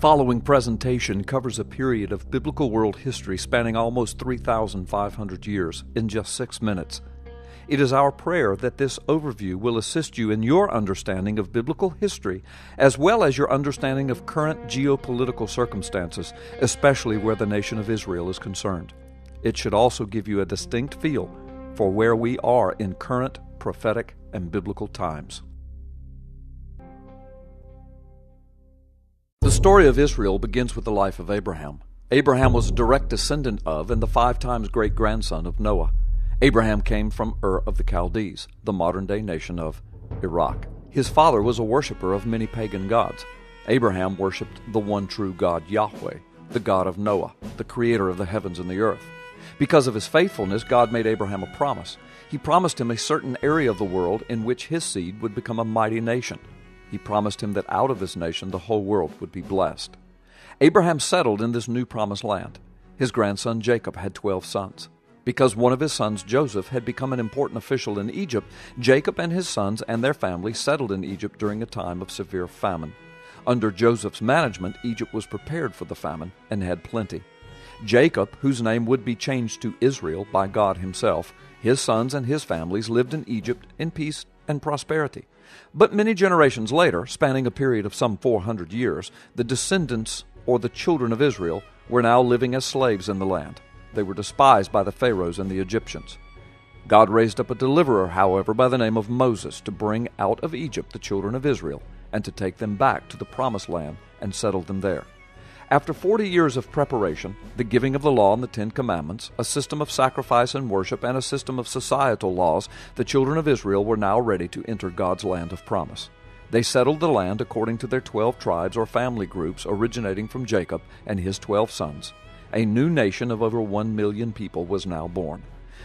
Following presentation covers a period of biblical world history spanning almost 3,500 years in just six minutes. It is our prayer that this overview will assist you in your understanding of biblical history as well as your understanding of current geopolitical circumstances, especially where the nation of Israel is concerned. It should also give you a distinct feel for where we are in current prophetic and biblical times. The story of Israel begins with the life of Abraham. Abraham was a direct descendant of and the five times great grandson of Noah. Abraham came from Ur of the Chaldees, the modern day nation of Iraq. His father was a worshiper of many pagan gods. Abraham worshipped the one true God Yahweh, the God of Noah, the creator of the heavens and the earth. Because of his faithfulness, God made Abraham a promise. He promised him a certain area of the world in which his seed would become a mighty nation. He promised him that out of this nation the whole world would be blessed. Abraham settled in this new promised land. His grandson Jacob had twelve sons. Because one of his sons, Joseph, had become an important official in Egypt, Jacob and his sons and their family settled in Egypt during a time of severe famine. Under Joseph's management, Egypt was prepared for the famine and had plenty. Jacob, whose name would be changed to Israel by God Himself, his sons and his families lived in Egypt in peace and prosperity. But many generations later, spanning a period of some 400 years, the descendants or the children of Israel were now living as slaves in the land. They were despised by the Pharaohs and the Egyptians. God raised up a deliverer, however, by the name of Moses to bring out of Egypt the children of Israel and to take them back to the promised land and settle them there. After 40 years of preparation, the giving of the law and the Ten Commandments, a system of sacrifice and worship, and a system of societal laws, the children of Israel were now ready to enter God's land of promise. They settled the land according to their twelve tribes or family groups originating from Jacob and his twelve sons. A new nation of over one million people was now born.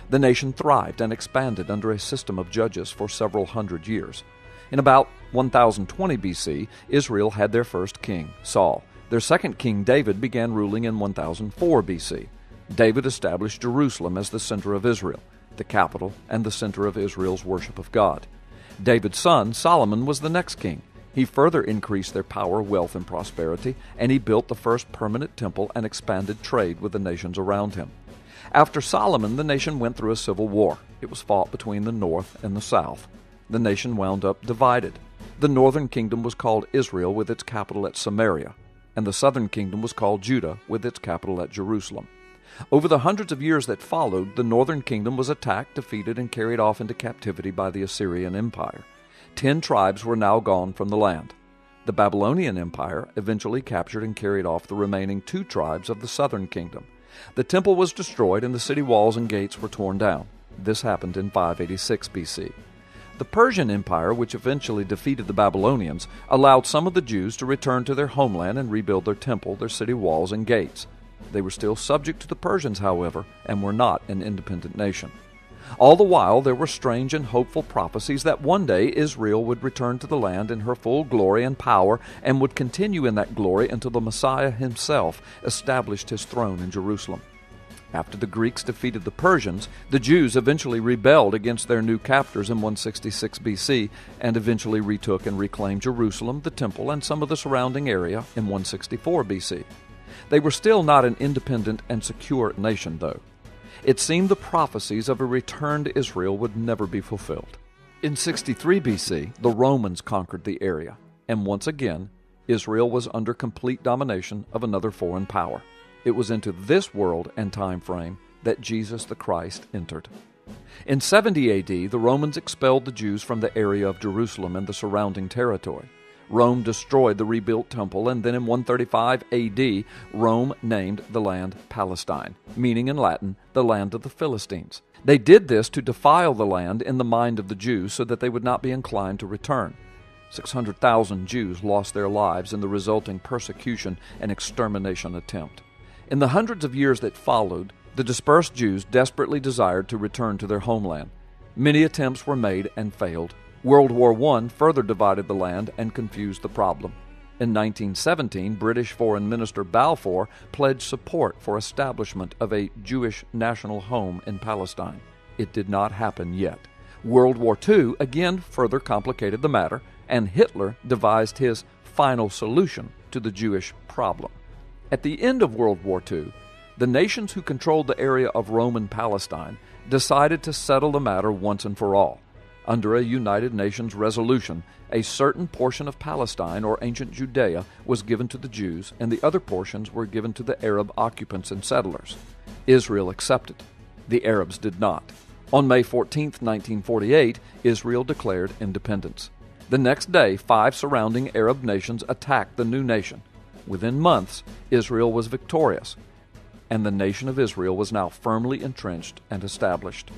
The nation thrived and expanded under a system of judges for several hundred years. In about 1020 BC, Israel had their first king, Saul. Their second king, David, began ruling in 1004 BC. David established Jerusalem as the center of Israel, the capital and the center of Israel's worship of God. David's son, Solomon, was the next king. He further increased their power, wealth, and prosperity, and he built the first permanent temple and expanded trade with the nations around him. After Solomon, the nation went through a civil war. It was fought between the north and the south. The nation wound up divided. The northern kingdom was called Israel with its capital at Samaria and the southern kingdom was called Judah, with its capital at Jerusalem. Over the hundreds of years that followed, the northern kingdom was attacked, defeated, and carried off into captivity by the Assyrian Empire. Ten tribes were now gone from the land. The Babylonian Empire eventually captured and carried off the remaining two tribes of the southern kingdom. The temple was destroyed and the city walls and gates were torn down. This happened in 586 BC. The Persian Empire, which eventually defeated the Babylonians, allowed some of the Jews to return to their homeland and rebuild their temple, their city walls, and gates. They were still subject to the Persians, however, and were not an independent nation. All the while, there were strange and hopeful prophecies that one day Israel would return to the land in her full glory and power and would continue in that glory until the Messiah himself established his throne in Jerusalem. After the Greeks defeated the Persians, the Jews eventually rebelled against their new captors in 166 BC and eventually retook and reclaimed Jerusalem, the temple, and some of the surrounding area in 164 BC. They were still not an independent and secure nation, though. It seemed the prophecies of a return to Israel would never be fulfilled. In 63 BC, the Romans conquered the area, and once again, Israel was under complete domination of another foreign power. It was into this world and time frame that Jesus the Christ entered. In 70 AD, the Romans expelled the Jews from the area of Jerusalem and the surrounding territory. Rome destroyed the rebuilt temple, and then in 135 AD, Rome named the land Palestine, meaning in Latin, the land of the Philistines. They did this to defile the land in the mind of the Jews so that they would not be inclined to return. 600,000 Jews lost their lives in the resulting persecution and extermination attempt. In the hundreds of years that followed, the dispersed Jews desperately desired to return to their homeland. Many attempts were made and failed. World War I further divided the land and confused the problem. In 1917, British Foreign Minister Balfour pledged support for establishment of a Jewish national home in Palestine. It did not happen yet. World War II again further complicated the matter, and Hitler devised his final solution to the Jewish problem. At the end of World War II, the nations who controlled the area of Roman Palestine decided to settle the matter once and for all. Under a United Nations resolution, a certain portion of Palestine or ancient Judea was given to the Jews, and the other portions were given to the Arab occupants and settlers. Israel accepted. The Arabs did not. On May 14, 1948, Israel declared independence. The next day, five surrounding Arab nations attacked the new nation. Within months, Israel was victorious, and the nation of Israel was now firmly entrenched and established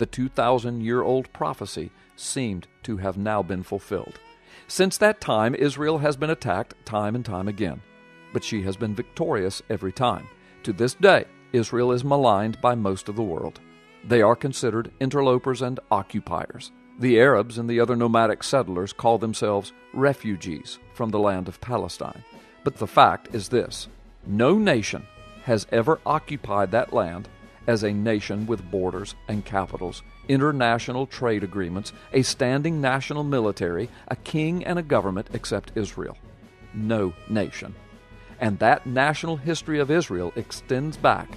the 2,000 year old prophecy seemed to have now been fulfilled. Since that time, Israel has been attacked time and time again, but she has been victorious every time. To this day, Israel is maligned by most of the world. They are considered interlopers and occupiers. The Arabs and the other nomadic settlers call themselves refugees from the land of Palestine. But the fact is this no nation has ever occupied that land as a nation with borders and capitals, international trade agreements, a standing national military, a king and a government except Israel. No nation. And that national history of Israel extends back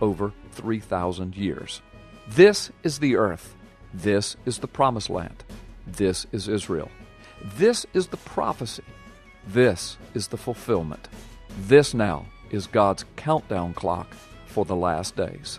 over 3,000 years. This is the earth. This is the promised land. This is Israel. This is the prophecy. This is the fulfillment. This now is God's countdown clock for the last days.